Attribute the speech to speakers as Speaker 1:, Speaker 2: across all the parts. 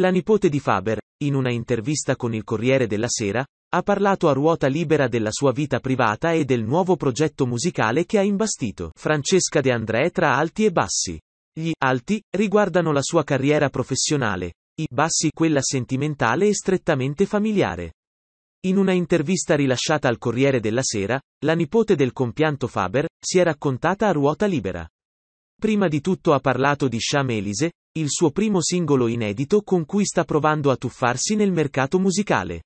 Speaker 1: La nipote di Faber, in una intervista con il Corriere della Sera, ha parlato a ruota libera della sua vita privata e del nuovo progetto musicale che ha imbastito Francesca De André tra alti e bassi. Gli alti riguardano la sua carriera professionale, i bassi quella sentimentale e strettamente familiare. In una intervista rilasciata al Corriere della Sera, la nipote del compianto Faber si è raccontata a ruota libera. Prima di tutto ha parlato di Elise, il suo primo singolo inedito con cui sta provando a tuffarsi nel mercato musicale.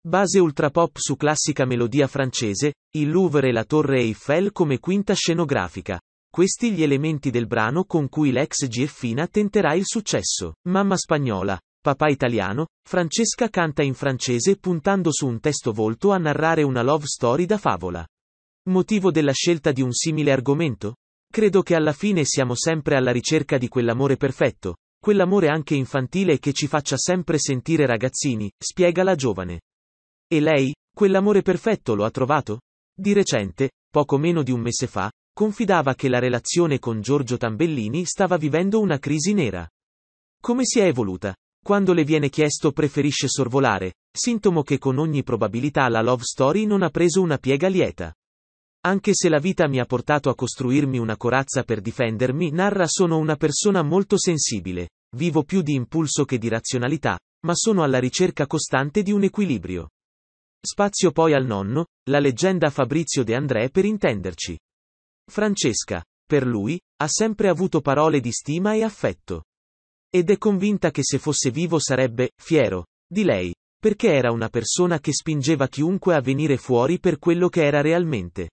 Speaker 1: Base ultrapop su classica melodia francese, il Louvre e la Torre Eiffel come quinta scenografica. Questi gli elementi del brano con cui l'ex Gieffina tenterà il successo. Mamma spagnola, papà italiano, Francesca canta in francese puntando su un testo volto a narrare una love story da favola. Motivo della scelta di un simile argomento? Credo che alla fine siamo sempre alla ricerca di quell'amore perfetto, quell'amore anche infantile che ci faccia sempre sentire ragazzini, spiega la giovane. E lei, quell'amore perfetto lo ha trovato? Di recente, poco meno di un mese fa, confidava che la relazione con Giorgio Tambellini stava vivendo una crisi nera. Come si è evoluta? Quando le viene chiesto preferisce sorvolare, sintomo che con ogni probabilità la love story non ha preso una piega lieta. Anche se la vita mi ha portato a costruirmi una corazza per difendermi, narra sono una persona molto sensibile, vivo più di impulso che di razionalità, ma sono alla ricerca costante di un equilibrio. Spazio poi al nonno, la leggenda Fabrizio De André per intenderci. Francesca, per lui, ha sempre avuto parole di stima e affetto. Ed è convinta che se fosse vivo sarebbe, fiero, di lei, perché era una persona che spingeva chiunque a venire fuori per quello che era realmente.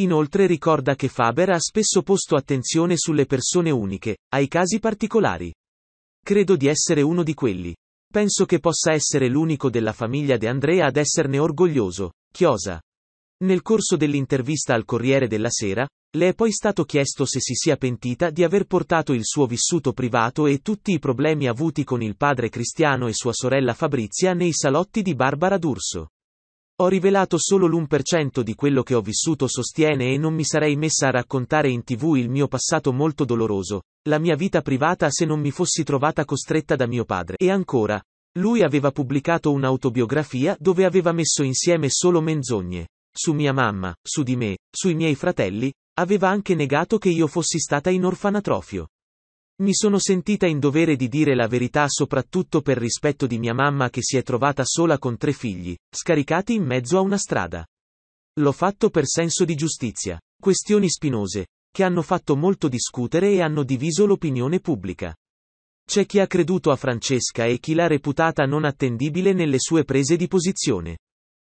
Speaker 1: Inoltre ricorda che Faber ha spesso posto attenzione sulle persone uniche, ai casi particolari. Credo di essere uno di quelli. Penso che possa essere l'unico della famiglia De Andrea ad esserne orgoglioso. Chiosa. Nel corso dell'intervista al Corriere della Sera, le è poi stato chiesto se si sia pentita di aver portato il suo vissuto privato e tutti i problemi avuti con il padre Cristiano e sua sorella Fabrizia nei salotti di Barbara D'Urso. Ho rivelato solo l'1% di quello che ho vissuto sostiene e non mi sarei messa a raccontare in tv il mio passato molto doloroso, la mia vita privata se non mi fossi trovata costretta da mio padre. E ancora. Lui aveva pubblicato un'autobiografia dove aveva messo insieme solo menzogne. Su mia mamma, su di me, sui miei fratelli, aveva anche negato che io fossi stata in orfanatrofio. Mi sono sentita in dovere di dire la verità soprattutto per rispetto di mia mamma che si è trovata sola con tre figli, scaricati in mezzo a una strada. L'ho fatto per senso di giustizia. Questioni spinose, che hanno fatto molto discutere e hanno diviso l'opinione pubblica. C'è chi ha creduto a Francesca e chi l'ha reputata non attendibile nelle sue prese di posizione.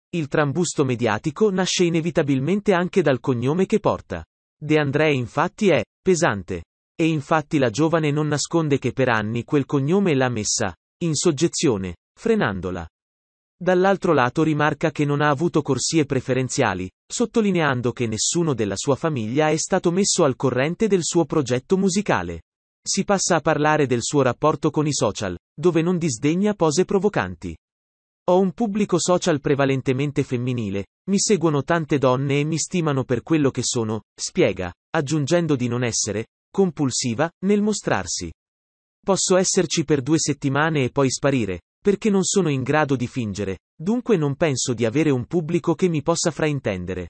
Speaker 1: Il trambusto mediatico nasce inevitabilmente anche dal cognome che porta. De André infatti è pesante. E infatti la giovane non nasconde che per anni quel cognome l'ha messa in soggezione, frenandola. Dall'altro lato rimarca che non ha avuto corsie preferenziali, sottolineando che nessuno della sua famiglia è stato messo al corrente del suo progetto musicale. Si passa a parlare del suo rapporto con i social, dove non disdegna pose provocanti. Ho un pubblico social prevalentemente femminile, mi seguono tante donne e mi stimano per quello che sono, spiega, aggiungendo di non essere, compulsiva, nel mostrarsi. Posso esserci per due settimane e poi sparire, perché non sono in grado di fingere, dunque non penso di avere un pubblico che mi possa fraintendere.